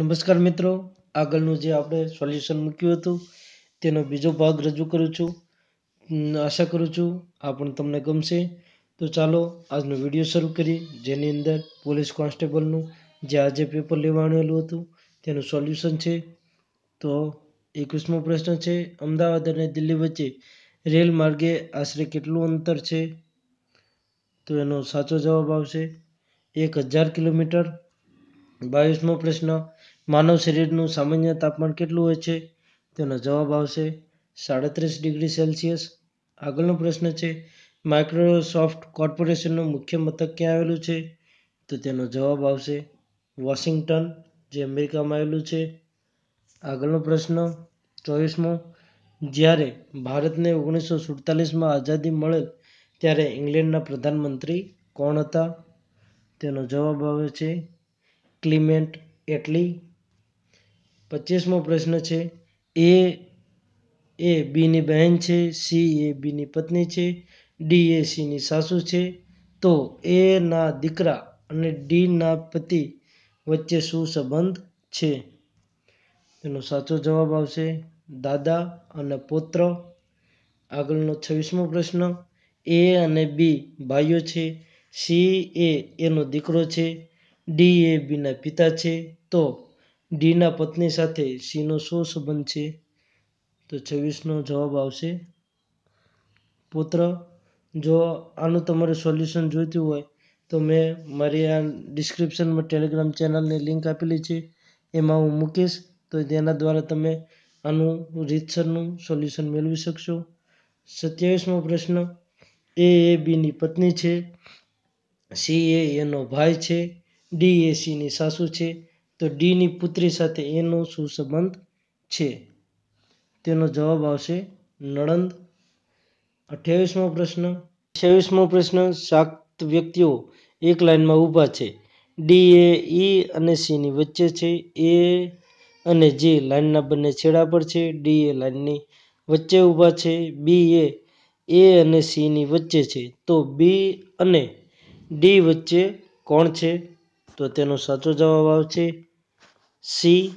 નમસ્કાર મિત્રો, આગળનું જે આપણે સોલ્યુશન મૂક્યું હતું, તેનો બીજો ભાગ રજૂ કરું છું. આશા કરું છું આ પણ તમને ગમશે. તો ચાલો, આજનો વીડિયો શરૂ કરીએ, જેની અંદર પોલીસ કોન્સ્ટેબલનું જે આજે પેપર લેવાણેલું હતું, તેનું સોલ્યુશન છે. તો એકવીસમો પ્રશ્ન છે, અમદાવાદ અને દિલ્હી વચ્ચે રેલ માર્ગે આશરે કેટલું અંતર છે? તો એનો સાચો જવાબ આવશે, એક હજાર કિલોમીટર. બાવીસમો પ્રશ્ન માનવ શરીરનું સામાન્ય તાપમાન કેટલું હોય છે? તેનો જવાબ આવશે સાડત્રીસ ડિગ્રી સેલ્સિયસ. આગળનો પ્રશ્ન છે, માઇક્રોસોફ્ટ કોર્પોરેશનનું મુખ્ય મથક ક્યાં આવેલું છે? તો તેનો જવાબ આવશે વોશિંગ્ટન, જે અમેરિકામાં આવેલું છે. આગળનો પ્રશ્ન, ચોવીસમો, જ્યારે ભારતને ઓગણીસો સુડતાલીસમાં આઝાદી મળેલ ત્યારે ઇંગ્લેન્ડના પ્રધાનમંત્રી કોણ હતા? તેનો જવાબ આવે છે ક્લિમેન્ટ એટલી પચીસમો પ્રશ્ન છે. એ એ બીની બહેન છે, સી એ બીની પત્ની છે, ડી એ સીની સાસુ છે. તો એના દીકરા અને ડીના પતિ વચ્ચે શું સંબંધ છે? તેનો સાચો જવાબ આવશે દાદા અને પુત્ર. આગળનો છવ્વીસમો પ્રશ્ન, એ અને બી ભાઈઓ છે, સી એ એનો દીકરો છે, ડી એ બીના પિતા છે. તો ડીના પત્ની સાથે સીનો શું સંબંધ છે? તો છવ્વીસનો જવાબ આવશે. પુત્ર, જો આનું તમારે સોલ્યુશન જોઈતું હોય, તો મેં મારી આ ડિસ્ક્રિપ્શનમાં ટેલિગ્રામ ચેનલની લિંક આપેલી છે. એમાં હું મૂકીશ. તો તેના દ્વારા તમે આનું રીતસરનું સોલ્યુશન મેળવી શકશો. સત્યાવીસમો પ્રશ્ન, એ એ બીની પત્ની છે? સી એ એનો ભાઈ છે? ડી એ સીની સાસુ છે? તો ડીની પુત્રી સાથે એનો શું સંબંધ છે? તેનો જવાબ આવશે નણંદ. અઠ્યાવીસમો પ્રશ્ન. અઠ્યાવીસમો પ્રશ્ન, સાત વ્યક્તિઓ એક લાઇનમાં ઊભા છે. ડી એ ઈ અને સીની વચ્ચે છે. એ અને જે લાઇનના બંને છેડા પર છે. ડી એ લાઇનની વચ્ચે ઊભા છે. બી એ એ અને સીની વચ્ચે છે. તો બી અને ડી વચ્ચે કોણ છે? તો તેનો સાચો જવાબ આવશે સી,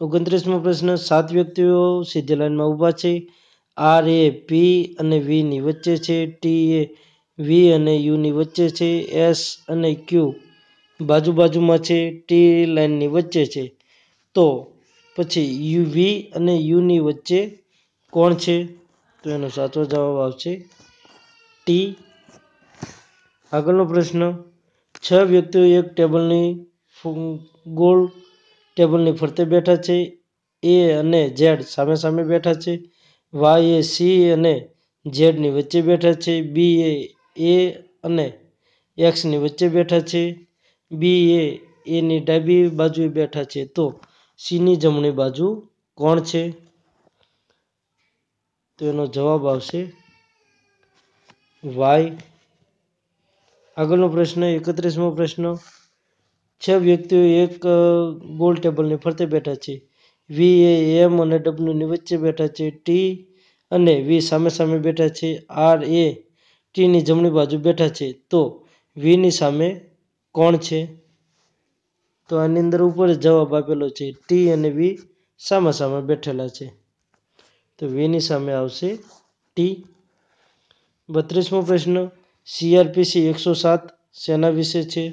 ઓગણત્રીસમો પ્રશ્ન, સાત વ્યક્તિઓ સીધી લાઇનમાં ઊભા છે. આર એ, પી અને વીની વચ્ચે છે. ટી એ, વી અને યુની વચ્ચે છે. એસ અને ક્યુ બાજુ બાજુમાં છે. ટી લાઇનની વચ્ચે છે. તો પછી યુ, વી અને યુની વચ્ચે કોણ છે? તો એનો સાચો જવાબ આવશે ટી. આગળનો પ્રશ્ન, છ વ્યક્તિઓ એક ટેબલની ગોળ, ટેબલની ફરતે બેઠા છે. એ અને ઝેડ સામે સામે બેઠા છે. વાય એ, સી અને ઝેડની વચ્ચે બેઠા છે. બી એ એ અને એક્સની વચ્ચે બેઠા છે. બી એ, એની ડાબી બાજુએ બેઠા છે. તો સીની જમણી બાજુ કોણ છે? તો એનો જવાબ આવશે વાય. આગળનો પ્રશ્ન, એકત્રીસમો પ્રશ્ન. છ વ્યક્તિઓ એક ગોલ ટેબલની ફરતે બેઠા છે. વી એ એમ અને ડબલ્યુની વચ્ચે બેઠા છે. ટી અને વી સામે સામે બેઠા છે. આર એ ટીની જમણી બાજુ બેઠા છે. તો વીની સામે કોણ છે? તો આની અંદર ઉપર જવાબ આપેલો છે. ટી અને વી સામા સામે બેઠેલા છે. તો વીની સામે આવશે ટી બત્રીસમો પ્રશ્ન સીઆરપીસી એકસો સાત શેના વિશે છે?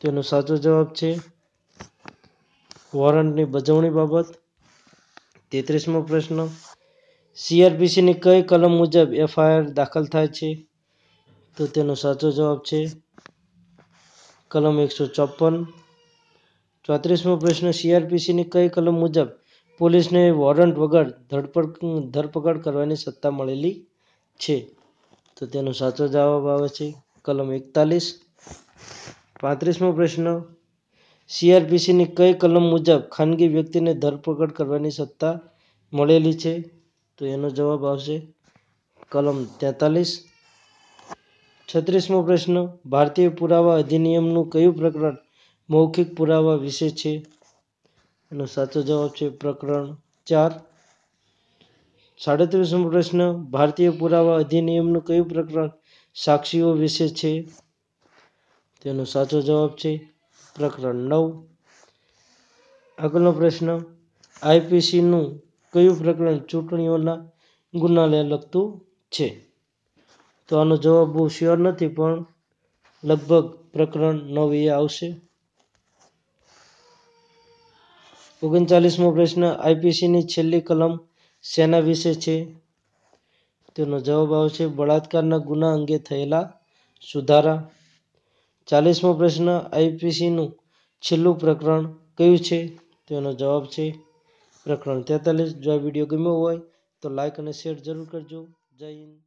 તેનો સાચો જવાબ છે વોરંટની બજવણી બાબત. તેત્રીસમો પ્રશ્ન. સીઆરપીસીની કઈ કલમ મુજબ એફઆઈઆર દાખલ થાય છે? તો તેનો સાચો જવાબ છે કલમ એકસો ચોપન ચોત્રીસમો પ્રશ્ન. સીઆરપીસીની કઈ કલમ મુજબ પોલીસને વોરંટ વગર ધરપકડ ધરપકડ કરવાની સત્તા મળેલી છે? તો તેનો સાચો જવાબ આવે છે કલમ એકતાલીસ. પાંત્રીસમો પ્રશ્ન. સીઆરપીસીની કઈ કલમ મુજબ ખાનગી વ્યક્તિને ધરપકડ કરવાની સત્તા મળેલી છે? તો એનો જવાબ આવશે કલમ તેતાલીસ. છત્રીસમો પ્રશ્ન, ભારતીય પુરાવા અધિનિયમનું કયું પ્રકરણ મૌખિક પુરાવા વિશે છે? એનો સાચો જવાબ છે પ્રકરણ ચાર. સાડત્રીસમો પ્રશ્ન, ભારતીય પુરાવા અધિનિયમનું કયું પ્રકરણ સાક્ષીઓ વિશે છે? તેનો સાચો જવાબ છે પ્રકરણ નવ. આગળનો પ્રશ્ન, આઈપીસીનું કયું પ્રકરણ ચૂંટણીઓના ગુનાને લગતું છે? તો આનો જવાબ બહુ શ્યોર નથી, પણ લગભગ પ્રકરણ નવ એ આવશે. ઓગણચાલીસમો પ્રશ્ન, આઈપીસીની છેલ્લી કલમ શેના વિશે છે? તેનો જવાબ આવશે બળાત્કારના ગુના અંગે થયેલા સુધારા. ચાલીસમો પ્રશ્ન આઈપીસીનું છેલ્લું પ્રકરણ કયું છે? તેનો જવાબ છે પ્રકરણ તેતાલીસ. જો આ વીડિયો ગમ્યો હોય તો લાઈક અને શેર જરૂર કરજો. જય હિન્દ.